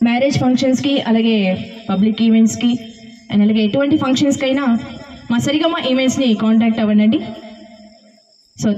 marriage ఫంక్షన్స్కి అలాగే public ఈవెంట్స్కి and అలాగే ఎటువంటి ఫంక్షన్స్కి అయినా మా సరిగమ ఈవెంట్స్ని కాంటాక్ట్ అవ్వండి